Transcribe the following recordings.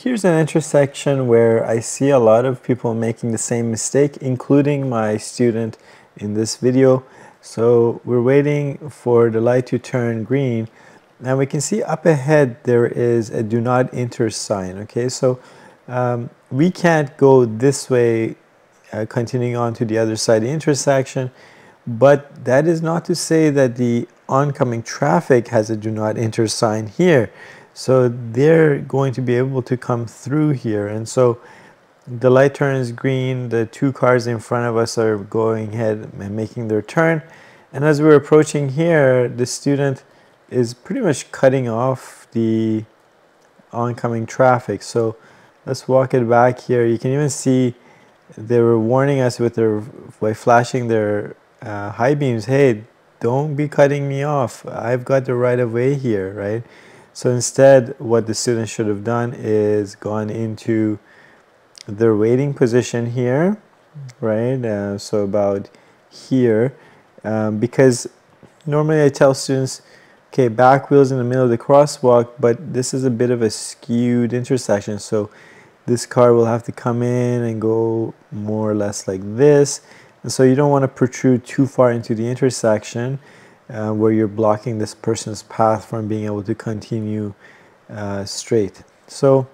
Here's an intersection where I see a lot of people making the same mistake, including my student in this video. So we're waiting for the light to turn green and we can see up ahead there is a do not enter sign. Okay, so um, we can't go this way uh, continuing on to the other side of the intersection, but that is not to say that the oncoming traffic has a do not enter sign here. So they're going to be able to come through here. And so the light turns green, the two cars in front of us are going ahead and making their turn. And as we're approaching here, the student is pretty much cutting off the oncoming traffic. So let's walk it back here. You can even see they were warning us with their by flashing their uh, high beams. Hey, don't be cutting me off. I've got the right of way here, right? So instead, what the student should have done is gone into their waiting position here, right? Uh, so about here, um, because normally I tell students, okay, back wheels in the middle of the crosswalk, but this is a bit of a skewed intersection. So this car will have to come in and go more or less like this. And so you don't want to protrude too far into the intersection uh, where you're blocking this person's path from being able to continue uh, straight. So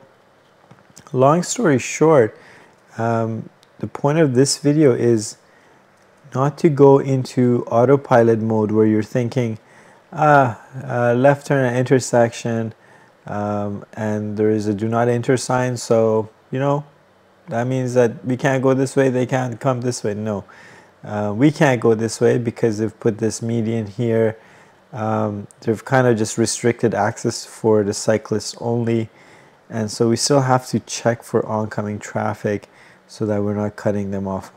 long story short, um, the point of this video is not to go into autopilot mode where you're thinking, ah, uh, left turn at intersection, um, and there is a do not enter sign, so, you know, that means that we can't go this way, they can't come this way. No. Uh, we can't go this way because they've put this median here. Um, they've kind of just restricted access for the cyclists only. And so we still have to check for oncoming traffic so that we're not cutting them off.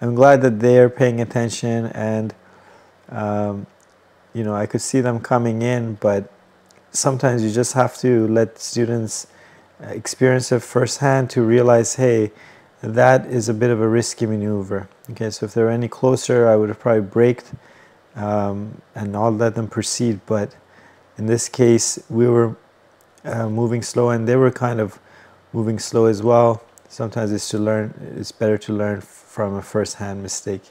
I'm glad that they're paying attention and um, you know, I could see them coming in, but sometimes you just have to let students experience it firsthand to realize, hey, that is a bit of a risky maneuver. Okay, so if they were any closer, I would have probably braked um, and not let them proceed. But in this case, we were uh, moving slow and they were kind of moving slow as well. Sometimes it's to learn, it's better to learn from a first-hand mistake.